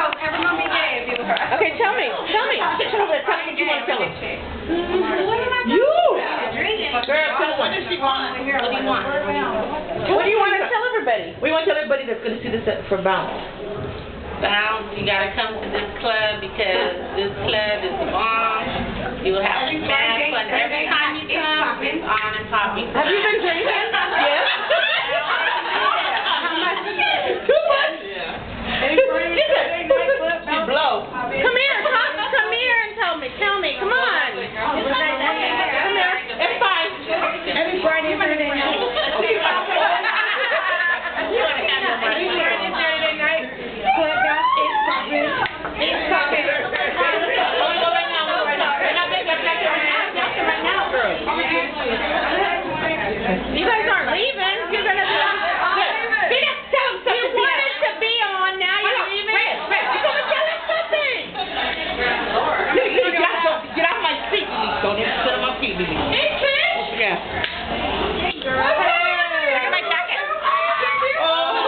Because everyone be gay if you were. Okay, tell me, tell me. Tell me, tell me what you want to tell us. You! Girl, tell us. What does she want? What do you want? What do you want to tell everybody? We want to tell everybody that's going to see this at- for Bounce. Bounce, you gotta come to this club because this club is the bomb. You will have mad fun every time you come. It's on and popping. Have you been drinking? Yes. Too much? She blow. Come here, come, come here and tell me, tell me, come on. Come here, it's fine. Every Friday, Saturday night. You wanna have your money. Friday, Saturday night. Club got it's popping. It's popping. Wanna go right now? Go right now. Right now, baby, I'm back there right now. Back there right now, girl. You guys aren't leaving. You're gonna be on. Peter, tell him something. You wanted to be on. Now you're leaving. You're gonna tell him something. You, you got to get off my seat. Don't even sit on my feet, Lily. Hey, kid. Yeah. Look at my jacket. Oh.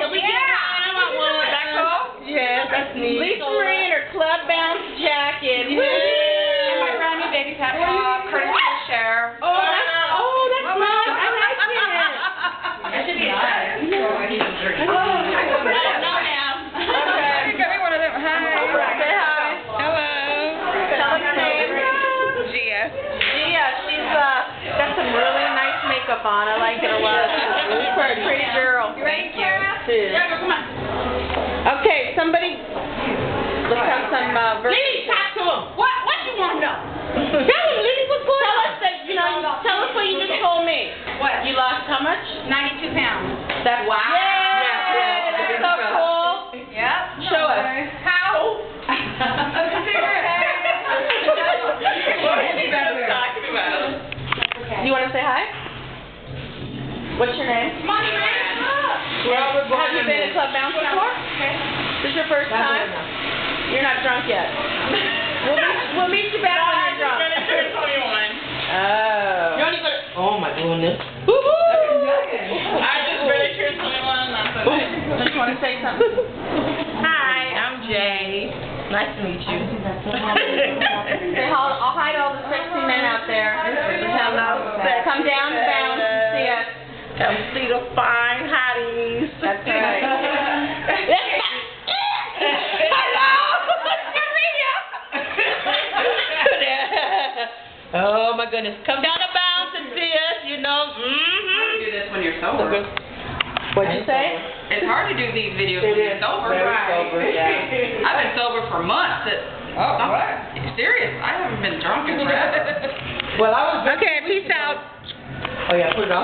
Can we get one? I want one. Back off. Yes, that's neat. Lisa Marie in her club bounce jacket. Woo. And my brownie baby pet pop, courtesy of Cher. Oh, that's, oh, that's nice. I like it. That should be a size. Oh, No, ma'am. Okay. Got me one of them. Hi. Say hi. Hello. Tell us your name. Gia. Gia, she's uh got some really nice makeup on. I like it a lot. She's really pretty. Pretty girl. Thank you. Too. Okay, somebody. Let's have some uh, verses. Lily, talk to him. What, what you wanna know? Tell him, Lily, what's going on? Tell us that you know. Tell us what you just told me. What? You lost how much? 92 pounds. That's Wow. Yay! Yes. That's so cool. Yep. Show us. How? Do you want to say hi? What's your name? Have you been to Club Bounce before? This is your first time? You're not drunk yet. We'll meet, we'll meet you back when you're drunk. Oh. You only gonna, Oh my goodness. I just really turned 21, that's okay. Do you want to say something? Hi, I'm Jay. Nice to meet you. Say hi, I'll hide all the sexy men out there. Hello, sexy Come down to Bounce and see us. Come see the fine hotties. That's right. goodness. Come down to bounce and see us, you know. Mm-hmm. do this when you're sober. What'd you say? It's hard to do these videos It when you're sober. very sober, yeah. I've been sober for months. It, Oh, I'm what? serious. I haven't been drunk in forever. Well, I was. Okay, peace out. Oh yeah, put it on.